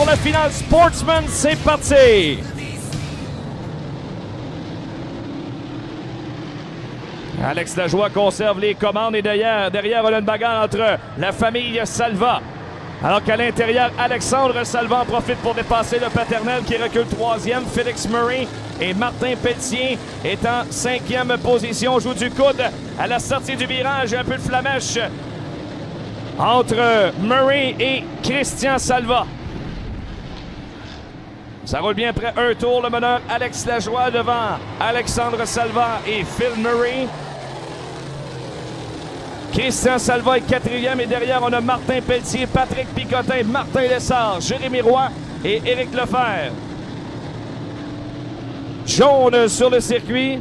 pour la finale Sportsman. C'est parti! Alex Lajoie conserve les commandes et derrière, derrière on une bagarre entre la famille Salva. Alors qu'à l'intérieur, Alexandre Salva en profite pour dépasser le paternel qui recule troisième. Félix Murray et Martin Pelletier est en cinquième position. Joue du coude à la sortie du virage. Un peu de flamèche entre Murray et Christian Salva. Ça roule bien après un tour. Le meneur Alex Lajoie devant Alexandre Salva et Phil Murray. Christian Salva est quatrième et derrière, on a Martin Pelletier, Patrick Picotin, Martin Lessard, Jérémy Roy et Éric Lefebvre. Jaune sur le circuit.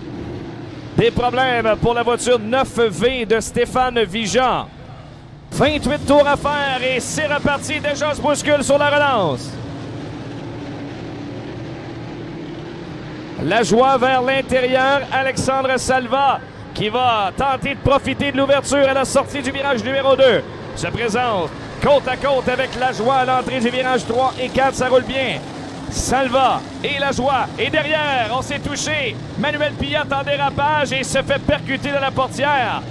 Des problèmes pour la voiture 9V de Stéphane Vigeant. 28 tours à faire et c'est reparti. Déjà se bouscule sur la relance. La joie vers l'intérieur. Alexandre Salva qui va tenter de profiter de l'ouverture à la sortie du virage numéro 2. Se présente côte à côte avec la joie à l'entrée du virage 3 et 4. Ça roule bien. Salva et la joie. Et derrière, on s'est touché. Manuel Piat en dérapage et se fait percuter dans la portière.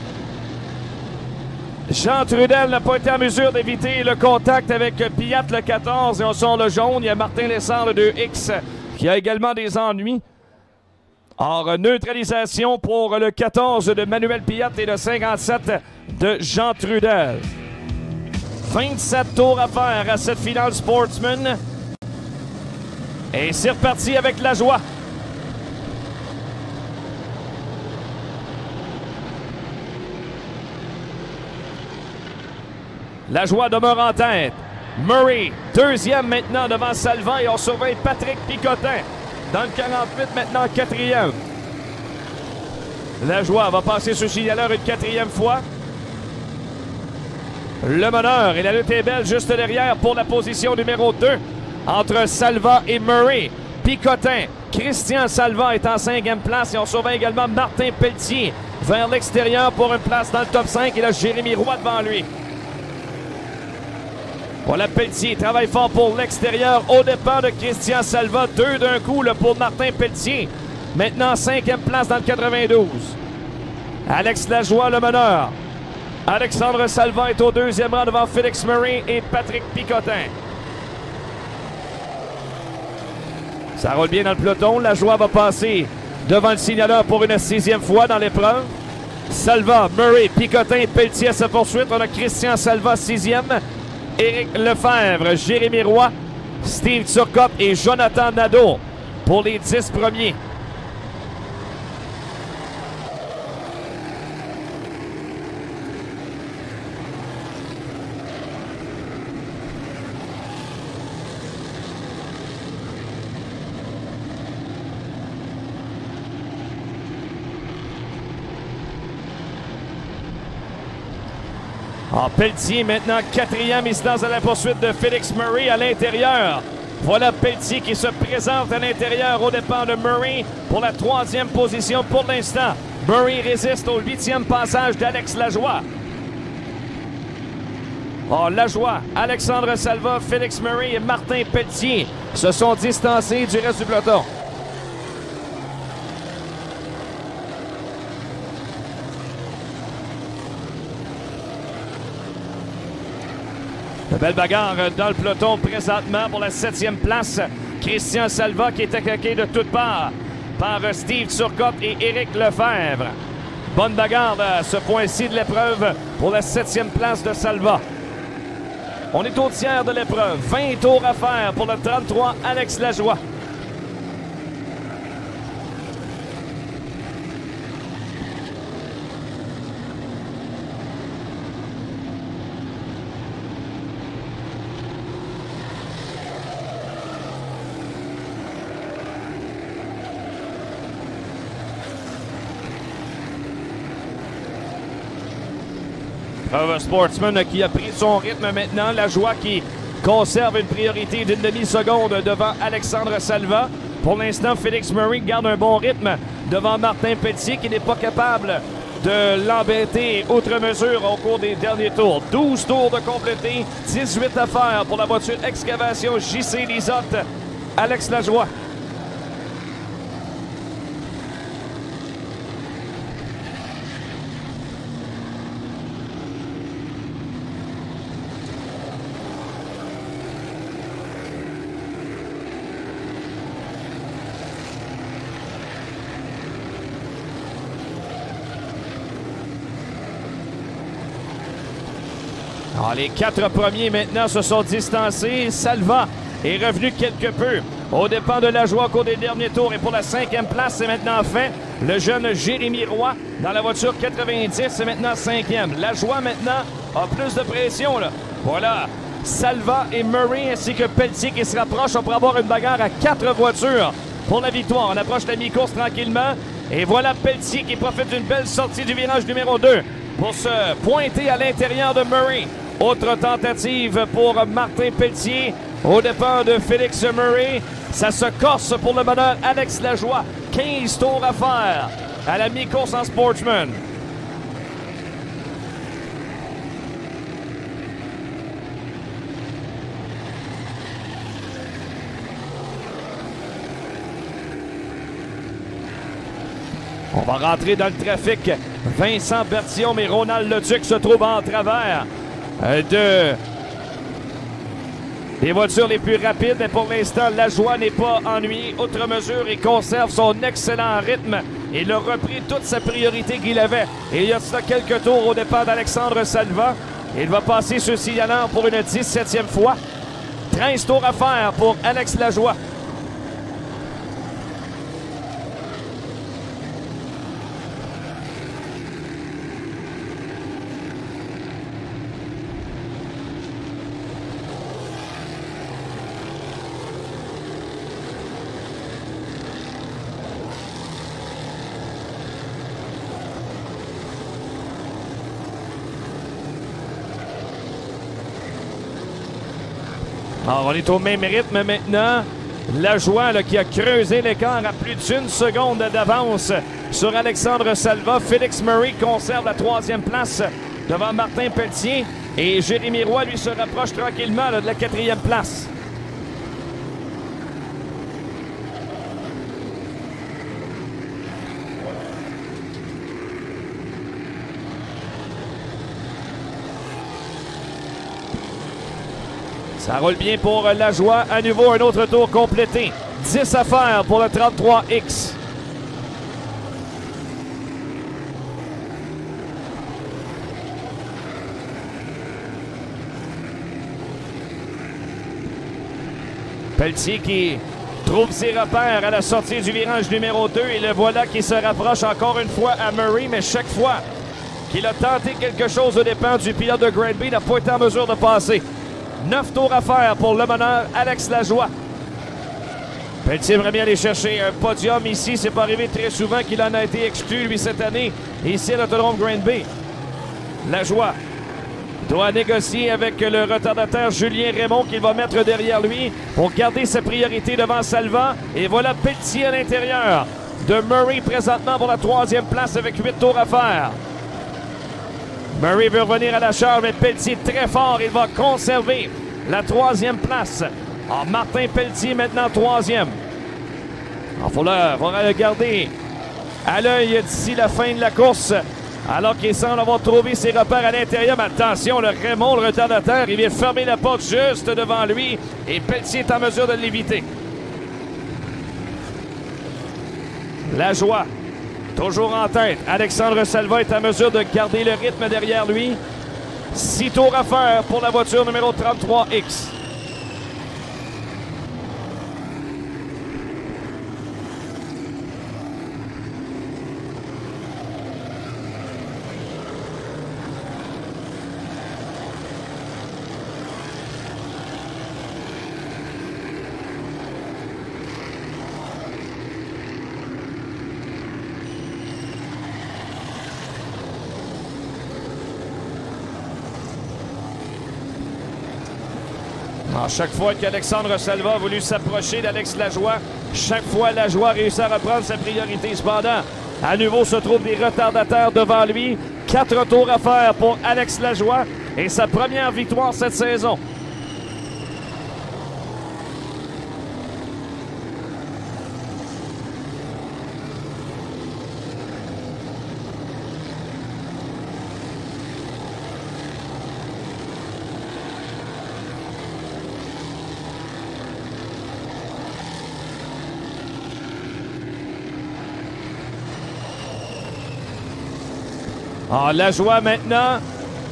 Jean Trudel n'a pas été en mesure d'éviter le contact avec Piat le 14 et on sort le jaune. Il y a Martin Lessard le 2X qui a également des ennuis. Or, neutralisation pour le 14 de Manuel Piat et le 57 de Jean Trudel. 27 tours à faire à cette finale Sportsman. Et c'est reparti avec la joie. La joie demeure en tête. Murray, deuxième maintenant devant Salva et on surveille Patrick Picotin. Dans le 48, maintenant quatrième. La joie va passer ce signaleur une quatrième fois. Le meneur et la lutte est belle juste derrière pour la position numéro 2 entre Salva et Murray. Picotin, Christian Salva est en cinquième place et on surveille également Martin Pelletier vers l'extérieur pour une place dans le top 5 et là Jérémy Roy devant lui. Voilà Pelletier, travaille fort pour l'extérieur au départ de Christian Salva. Deux d'un coup pour Martin Pelletier. Maintenant, cinquième place dans le 92. Alex Lajoie, le meneur. Alexandre Salva est au deuxième rang devant Félix Murray et Patrick Picotin. Ça roule bien dans le peloton. Lajoie va passer devant le signaleur pour une sixième fois dans l'épreuve. Salva, Murray, Picotin et Pelletier à sa poursuite. On a Christian Salva, sixième. Éric Lefebvre, Jérémy Roy, Steve Turcop et Jonathan Nadeau pour les dix premiers. En Pelletier maintenant quatrième, il se à la poursuite de Félix Murray à l'intérieur. Voilà Pelletier qui se présente à l'intérieur au départ de Murray pour la troisième position pour l'instant. Murray résiste au huitième passage d'Alex Lajoie. Oh, Lajoie, Alexandre Salva, Félix Murray et Martin Pelletier se sont distancés du reste du peloton. Belle bagarre dans le peloton présentement pour la septième place. Christian Salva qui est attaqué de toutes parts par Steve Turcotte et Éric Lefebvre. Bonne bagarre à ce point-ci de l'épreuve pour la septième place de Salva. On est au tiers de l'épreuve. 20 tours à faire pour le 33 Alex Lajoie. Un sportsman qui a pris son rythme maintenant. La joie qui conserve une priorité d'une demi-seconde devant Alexandre Salva. Pour l'instant, Félix Murray garde un bon rythme devant Martin Petit qui n'est pas capable de l'embêter outre mesure au cours des derniers tours. 12 tours de compléter, 18 à faire pour la voiture excavation JC Lisotte. Alex Lajoie. Ah, les quatre premiers maintenant se sont distancés. Salva est revenu quelque peu au dépend de la joie au cours des derniers tours. Et pour la cinquième place, c'est maintenant fait. Le jeune Jérémy Roy dans la voiture 90, c'est maintenant cinquième. La joie maintenant a plus de pression. Là. Voilà. Salva et Murray ainsi que Pelletier qui se rapprochent. On pourrait avoir une bagarre à quatre voitures pour la victoire. On approche la mi-course tranquillement. Et voilà Pelletier qui profite d'une belle sortie du virage numéro 2 pour se pointer à l'intérieur de Murray. Autre tentative pour Martin Pelletier au départ de Félix Murray. Ça se corse pour le bonheur Alex Lajoie. 15 tours à faire à la mi-course en Sportsman. On va rentrer dans le trafic. Vincent Bertillon et Ronald Leduc se trouvent en travers de les voitures les plus rapides, mais pour l'instant, la joie n'est pas ennuyée. Outre mesure, il conserve son excellent rythme. Il a repris toute sa priorité qu'il avait. Il y a cela quelques tours au départ d'Alexandre Salva. Il va passer ce signalant pour une 17e fois. 13 tours à faire pour Alex Lajoie. Alors, on est au même rythme maintenant. La joie qui a creusé l'écart à plus d'une seconde d'avance sur Alexandre Salva. Félix Murray conserve la troisième place devant Martin Pelletier. Et Jérémy Roy, lui, se rapproche tranquillement de la quatrième place. Ça roule bien pour la joie. À nouveau, un autre tour complété. 10 à faire pour le 33X. Pelletier qui trouve ses repères à la sortie du virage numéro 2 et le voilà qui se rapproche encore une fois à Murray, mais chaque fois qu'il a tenté quelque chose au dépend du pilote de Granby, n'a pas été en mesure de passer. Neuf tours à faire pour le meneur Alex Lajoie. Pelletier aimerait bien aller chercher un podium ici. C'est pas arrivé très souvent qu'il en a été exclu, lui, cette année, ici à l'autodrome Granby. Lajoie doit négocier avec le retardataire Julien Raymond qu'il va mettre derrière lui pour garder sa priorité devant Salva. Et voilà Pelletier à l'intérieur de Murray présentement pour la troisième place avec huit tours à faire. Murray veut revenir à la charge, mais Pelletier très fort. Il va conserver la troisième place. Ah, Martin Pelletier maintenant troisième. Il faut le regarder à l'œil d'ici la fin de la course. Alors qu'il semble avoir trouvé ses repères à l'intérieur. Mais attention, le Raymond, le retardataire, il vient fermer la porte juste devant lui. Et Pelletier est en mesure de l'éviter. La joie Toujours en tête. Alexandre Salva est en mesure de garder le rythme derrière lui. Six tours à faire pour la voiture numéro 33X. À chaque fois qu'Alexandre Salva a voulu s'approcher d'Alex Lajoie, chaque fois Lajoie a réussi à reprendre sa priorité. Cependant, À nouveau se trouvent des retardataires devant lui. Quatre tours à faire pour Alex Lajoie et sa première victoire cette saison. Ah, la joie maintenant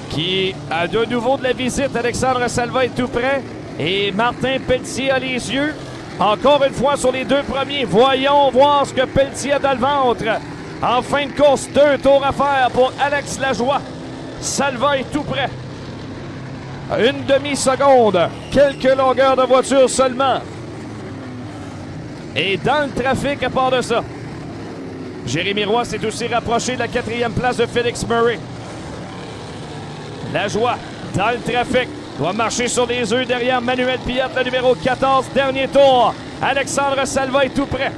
qui a de nouveau de la visite. Alexandre Salva est tout près. Et Martin Pelletier a les yeux. Encore une fois sur les deux premiers. Voyons voir ce que Pelletier a dans le ventre. En fin de course, deux tours à faire pour Alex Lajoie. Salva est tout près. Une demi-seconde. Quelques longueurs de voiture seulement. Et dans le trafic à part de ça. Jérémy Roy s'est aussi rapproché de la quatrième place de Félix Murray. La joie dans le trafic. Doit marcher sur des œufs derrière Manuel Piat, le numéro 14. Dernier tour. Alexandre Salva est tout près.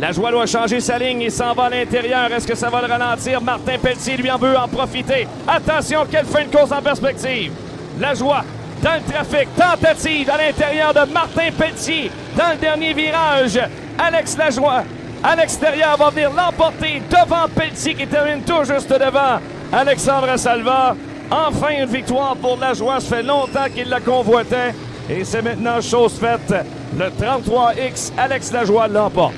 La joie doit changer sa ligne et s'en va à l'intérieur. Est-ce que ça va le ralentir? Martin Pelletier lui en veut en profiter. Attention, quelle fin de course en perspective. La joie dans le trafic. Tentative à l'intérieur de Martin Pelletier. Dans le dernier virage, Alex Lajoie à l'extérieur va venir l'emporter devant Pelletier qui termine tout juste devant Alexandre Salva. Enfin une victoire pour la joie. Ça fait longtemps qu'il la convoitait. Et c'est maintenant chose faite. Le 33X, Alex Lajoie l'emporte.